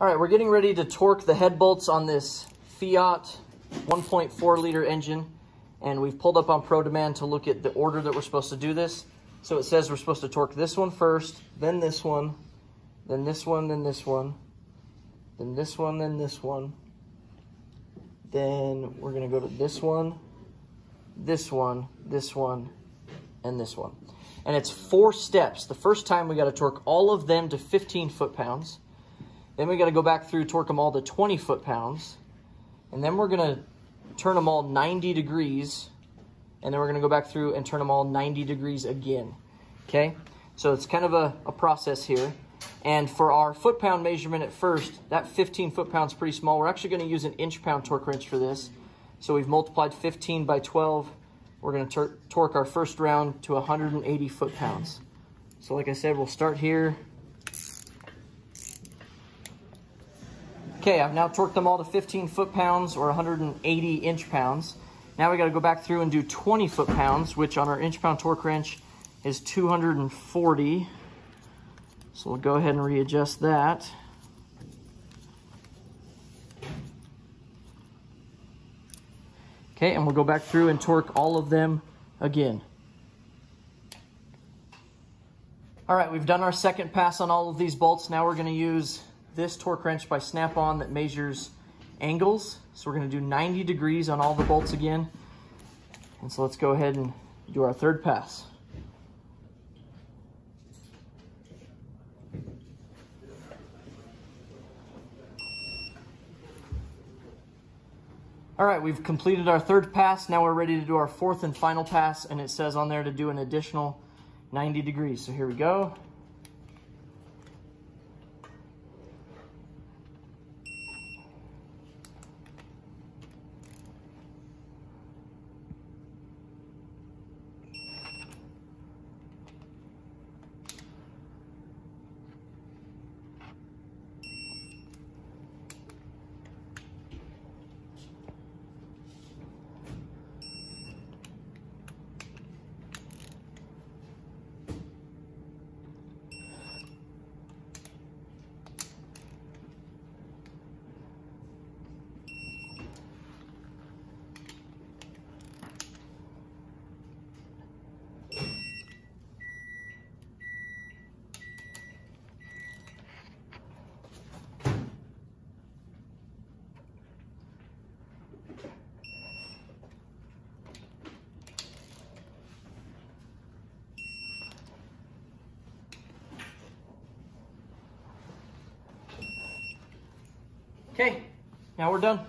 All right, we're getting ready to torque the head bolts on this Fiat 1.4 liter engine. And we've pulled up on ProDemand to look at the order that we're supposed to do this. So it says we're supposed to torque this one first, then this one, then this one, then this one, then this one, then this one. Then we're gonna go to this one, this one, this one, and this one. And it's four steps. The first time we gotta torque all of them to 15 foot-pounds. Then we gotta go back through, torque them all to 20 foot-pounds. And then we're gonna turn them all 90 degrees, and then we're gonna go back through and turn them all 90 degrees again, okay? So it's kind of a, a process here. And for our foot-pound measurement at first, that 15 foot-pounds pretty small. We're actually gonna use an inch-pound torque wrench for this. So we've multiplied 15 by 12. We're gonna tor torque our first round to 180 foot-pounds. So like I said, we'll start here. Okay, I've now torqued them all to 15 foot-pounds or 180 inch-pounds. Now we gotta go back through and do 20 foot-pounds, which on our inch-pound torque wrench is 240. So we'll go ahead and readjust that. Okay, and we'll go back through and torque all of them again. All right, we've done our second pass on all of these bolts. Now we're gonna use this torque wrench by Snap-on that measures angles. So we're gonna do 90 degrees on all the bolts again. And so let's go ahead and do our third pass. All right, we've completed our third pass. Now we're ready to do our fourth and final pass, and it says on there to do an additional 90 degrees. So here we go. Okay, now we're done.